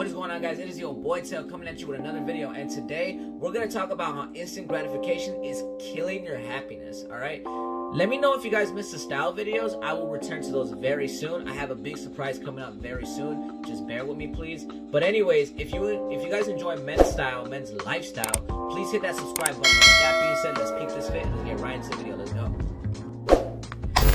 What is going on, guys? It is your boy Teo coming at you with another video, and today we're gonna talk about how instant gratification is killing your happiness. All right. Let me know if you guys missed the style videos. I will return to those very soon. I have a big surprise coming up very soon. Just bear with me, please. But anyways, if you if you guys enjoy men's style, men's lifestyle, please hit that subscribe button. With that being said, let's peek this fit let's get right into the video. Let's go.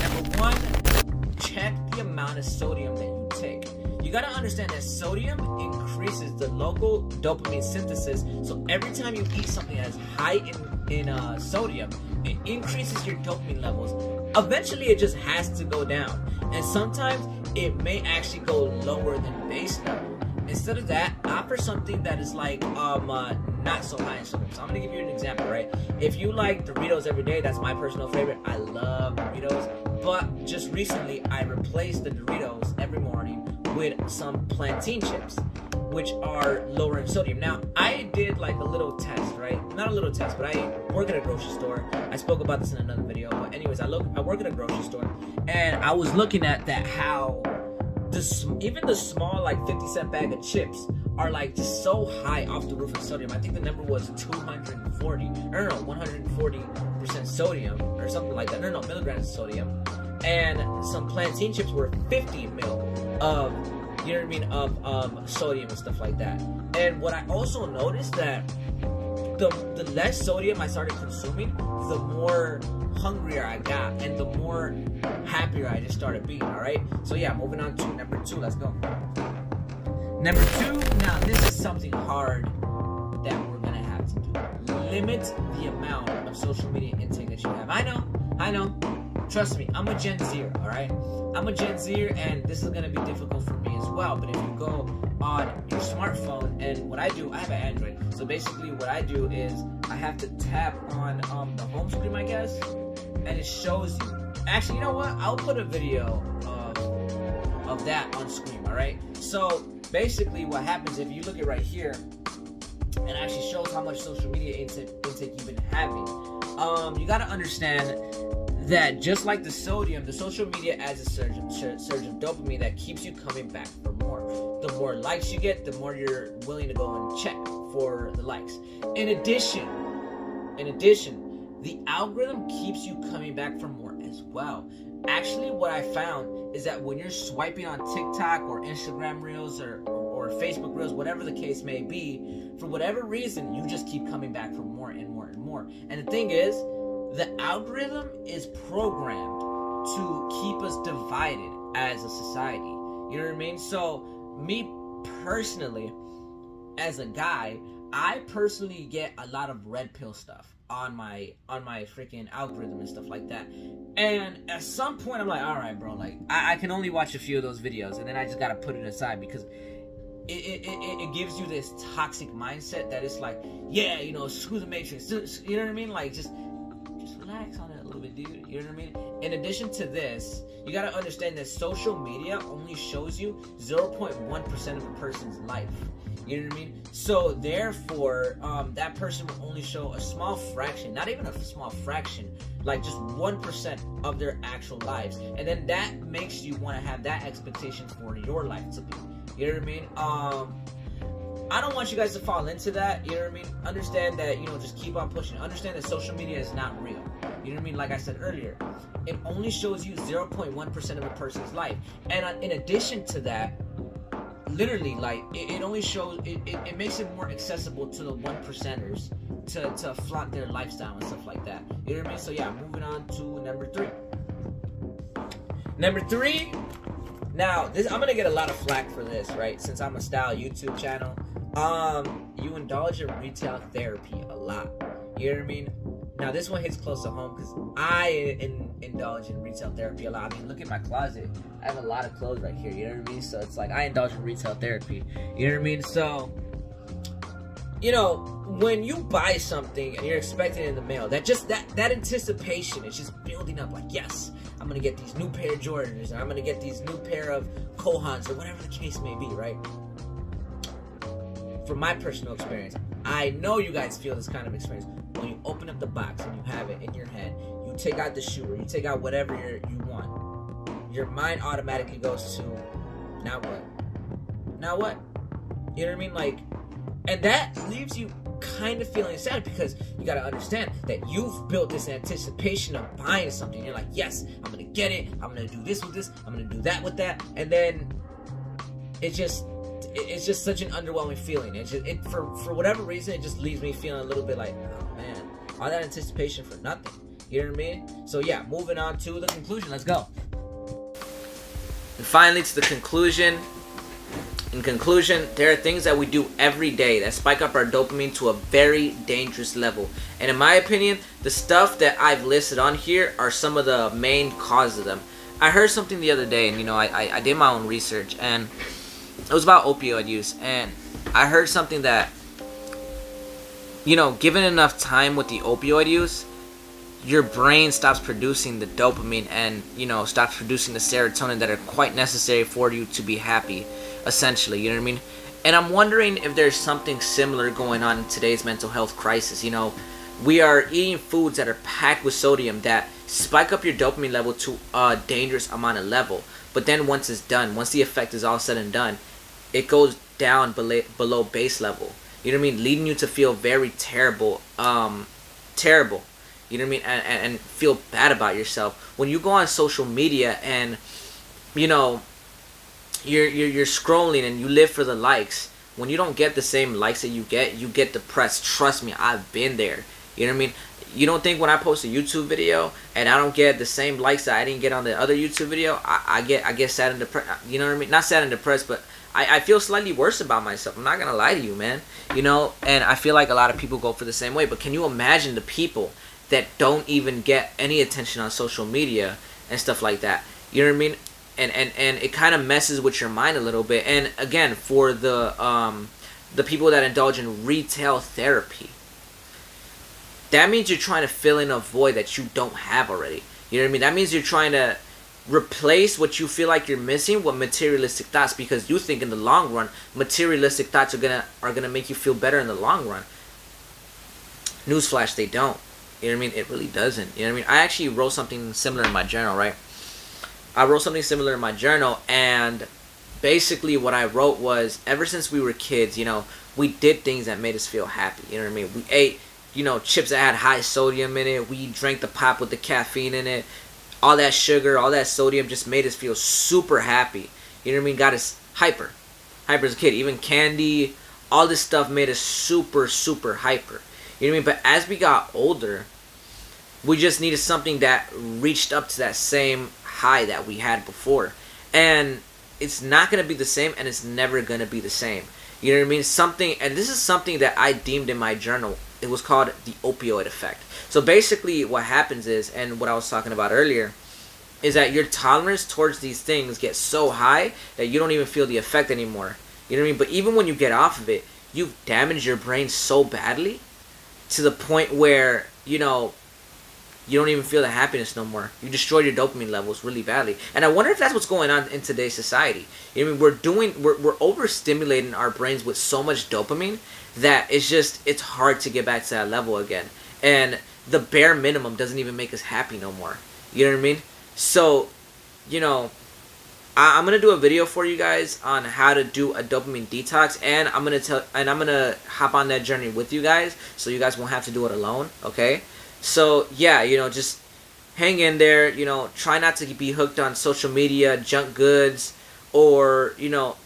Number one, check the amount of sodium that you take. You gotta understand that sodium increases the local dopamine synthesis. So every time you eat something that's high in, in uh, sodium, it increases your dopamine levels. Eventually, it just has to go down. And sometimes it may actually go lower than base level. Instead of that, opt for something that is like um uh, not so high in sodium. So I'm gonna give you an example, right? If you like Doritos every day, that's my personal favorite. I love Doritos, but just recently I replaced the Doritos every morning with some plantain chips, which are lower in sodium. Now, I did like a little test, right? Not a little test, but I work at a grocery store. I spoke about this in another video, but anyways, I look, I work at a grocery store, and I was looking at that how the even the small like 50 cent bag of chips are like just so high off the roof of sodium. I think the number was 240, or no, 140 percent sodium or something like that. No, no, milligrams of sodium and some plantain chips were 50 mil of you know what I mean of um, sodium and stuff like that. And what I also noticed that the the less sodium I started consuming, the more hungrier I got and the more happier I just started being. All right. So yeah, moving on to number two. Let's go. Number two. Now this is something hard that we're gonna have to do. Limit the amount of social media intake that you have. I know. I know Trust me, I'm a Gen Zer, alright? I'm a Gen Zer, and this is gonna be difficult for me as well. But if you go on your smartphone, and what I do, I have an Android. So basically, what I do is I have to tap on um, the home screen, I guess, and it shows you. Actually, you know what? I'll put a video of, of that on screen, alright? So basically, what happens if you look at right here, and actually shows how much social media intake, intake you've been having. Um, you gotta understand that just like the sodium, the social media adds a surge, surge of dopamine that keeps you coming back for more. The more likes you get, the more you're willing to go and check for the likes. In addition, in addition, the algorithm keeps you coming back for more as well. Actually, what I found is that when you're swiping on TikTok or Instagram Reels or, or, or Facebook Reels, whatever the case may be, for whatever reason, you just keep coming back for more and more and more. And the thing is, the algorithm is programmed to keep us divided as a society. You know what I mean? So, me personally, as a guy, I personally get a lot of red pill stuff on my on my freaking algorithm and stuff like that. And at some point, I'm like, all right, bro, like I, I can only watch a few of those videos, and then I just gotta put it aside because it, it, it, it, gives you this toxic mindset that it's like, yeah, you know, screw the matrix. You know what I mean? Like, just just relax on it a little bit, dude. You know what I mean? In addition to this, you gotta understand that social media only shows you 0.1% of a person's life. You know what I mean? So therefore, um, that person will only show a small fraction, not even a small fraction, like just one percent of their actual lives, and then that makes you want to have that expectation for your life to be. You know what I mean? Um, I don't want you guys to fall into that. You know what I mean? Understand that, you know, just keep on pushing. Understand that social media is not real. You know what I mean? Like I said earlier, it only shows you 0.1% of a person's life. And in addition to that, literally, like, it, it only shows, it, it, it, makes it more accessible to the one percenters to, to flaunt their lifestyle and stuff like that. You know what I mean? So, yeah, moving on to number three. Number three, now, this I'm gonna get a lot of flack for this, right? Since I'm a style YouTube channel. Um, you indulge in retail therapy a lot. You know what I mean? Now this one hits close to home because I in, indulge in retail therapy a lot. I mean, look at my closet. I have a lot of clothes right here. You know what I mean? So it's like I indulge in retail therapy. You know what I mean? So, you know, when you buy something and you're expecting it in the mail, that just that that anticipation is just building up. Like, yes, I'm gonna get these new pair of Jordans, or I'm gonna get these new pair of Kohans, or whatever the case may be, right? From my personal experience, I know you guys feel this kind of experience. When you open up the box and you have it in your hand, you take out the shoe or you take out whatever you want, your mind automatically goes to, now what? Now what? You know what I mean? Like, and that leaves you kind of feeling sad because you got to understand that you've built this anticipation of buying something. You're like, yes, I'm gonna get it. I'm gonna do this with this. I'm gonna do that with that, and then it just it's just such an underwhelming feeling. It just it for for whatever reason it just leaves me feeling a little bit like, oh man, all that anticipation for nothing. You know what I mean? So yeah, moving on to the conclusion. Let's go. And finally, to the conclusion. In conclusion, there are things that we do every day that spike up our dopamine to a very dangerous level. And in my opinion, the stuff that I've listed on here are some of the main causes of them. I heard something the other day, and you know, I, I, I did my own research, and it was about opioid use. And I heard something that, you know, given enough time with the opioid use, your brain stops producing the dopamine and you know stops producing the serotonin that are quite necessary for you to be happy essentially you know what i mean and i'm wondering if there's something similar going on in today's mental health crisis you know we are eating foods that are packed with sodium that spike up your dopamine level to a dangerous amount of level but then once it's done once the effect is all said and done it goes down below, below base level you know what i mean leading you to feel very terrible um terrible you know what I mean? And, and, feel bad about yourself. When you go on social media and, you know, you're, you're, you're scrolling and you live for the likes, when you don't get the same likes that you get, you get depressed. Trust me, I've been there. You know what I mean? You don't think when I post a YouTube video and I don't get the same likes that I didn't get on the other YouTube video, I, I get I get sad and depressed. You know what I mean? Not sad and depressed, but I, I feel slightly worse about myself. I'm not gonna lie to you, man. You know, and I feel like a lot of people go for the same way. But can you imagine the people that don't even get any attention on social media and stuff like that. You know what I mean? And and and it kind of messes with your mind a little bit. And again, for the um the people that indulge in retail therapy, that means you're trying to fill in a void that you don't have already. You know what I mean? That means you're trying to replace what you feel like you're missing with materialistic thoughts because you think in the long run materialistic thoughts are gonna are gonna make you feel better in the long run. Newsflash, they don't. You know what I mean? It really doesn't. You know what I mean? I actually wrote something similar in my journal, right? I wrote something similar in my journal, and basically what I wrote was ever since we were kids, you know, we did things that made us feel happy. You know what I mean? We ate, you know, chips that had high sodium in it. We drank the pop with the caffeine in it. All that sugar, all that sodium just made us feel super happy. You know what I mean? Got us hyper. Hyper as a kid. Even candy, all this stuff made us super, super hyper. You know what I mean? But as we got older, we just needed something that reached up to that same high that we had before. And it's not going to be the same and it's never going to be the same. You know what I mean? Something, and this is something that I deemed in my journal. It was called the opioid effect. So basically, what happens is, and what I was talking about earlier, is that your tolerance towards these things gets so high that you don't even feel the effect anymore. You know what I mean? But even when you get off of it, you've damaged your brain so badly to the point where you know you don't even feel the happiness no more. You destroy your dopamine levels really badly. And I wonder if that's what's going on in today's society. I mean, we're doing we're we're overstimulating our brains with so much dopamine that it's just it's hard to get back to that level again. And the bare minimum doesn't even make us happy no more. You know what I mean? So, you know, I, am gonna do a video for you guys on how to do a dopamine detox, and I'm gonna tell, and I'm gonna hop on that journey with you guys, so you guys won't have to do it alone. Okay? So yeah, you know, just hang in there. You know, try not to be hooked on social media, junk goods, or you know,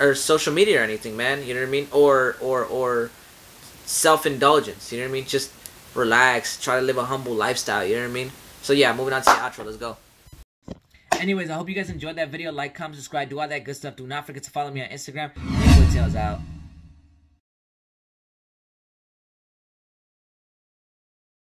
or social media or anything, man. You know what I mean? Or or or self indulgence. You know what I mean? Just relax. Try to live a humble lifestyle. You know what I mean? So yeah, moving on to the outro. Let's go. Anyways, I hope you guys enjoyed that video. Like, comment, subscribe, do all that good stuff. Do not forget to follow me on Instagram. Teo's out.